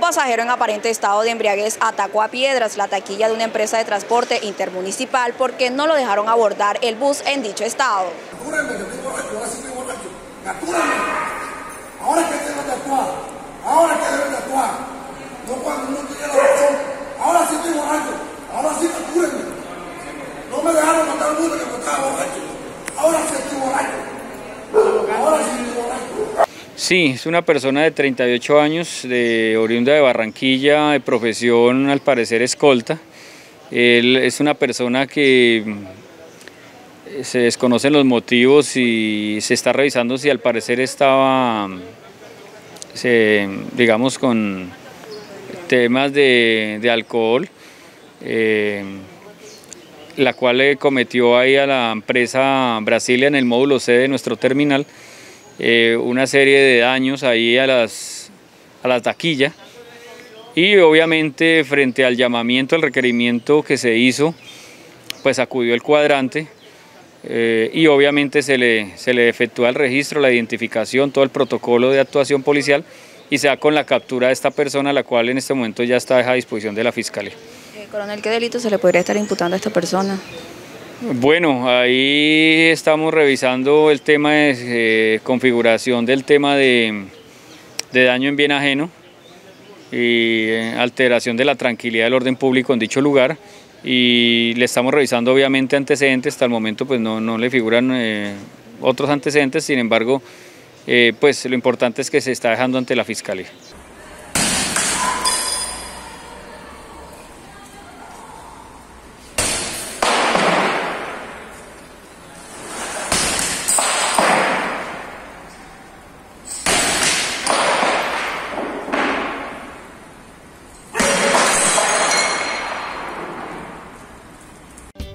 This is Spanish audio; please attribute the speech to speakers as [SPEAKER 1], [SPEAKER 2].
[SPEAKER 1] pasajero en aparente estado de embriaguez atacó a piedras la taquilla de una empresa de transporte intermunicipal porque no lo dejaron abordar el bus en dicho estado.
[SPEAKER 2] Ahora que deben de actuar, ahora que no cuando uno tiene la razón, ahora sí estoy borracho, ahora sí captúrenme. No me dejaron matar al mundo que me estaba borracho, ahora sí estoy borracho, ahora sí estoy borracho.
[SPEAKER 3] Sí, es una persona de 38 años, de oriunda de Barranquilla, de profesión al parecer escolta. Él es una persona que mm, se desconocen los motivos y se está revisando si al parecer estaba, se, digamos, con temas de, de alcohol, eh, la cual le cometió ahí a la empresa Brasilia en el módulo C de nuestro terminal eh, una serie de daños ahí a las, a las taquillas y obviamente frente al llamamiento, al requerimiento que se hizo, pues acudió el cuadrante eh, y obviamente se le, se le efectúa el registro, la identificación, todo el protocolo de actuación policial y se da con la captura de esta persona, la cual en este momento ya está a disposición de la Fiscalía.
[SPEAKER 1] Eh, coronel, ¿qué delito se le podría estar imputando a esta persona?
[SPEAKER 3] Bueno, ahí estamos revisando el tema de eh, configuración del tema de, daño en bien ajeno y eh, alteración de la tranquilidad del orden público en dicho lugar. Y le estamos revisando obviamente antecedentes, hasta el momento pues no, no le figuran eh, otros antecedentes, sin embargo pues lo importante es que se está dejando ante la Fiscalía.